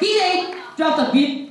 Đi đi, cho tập viết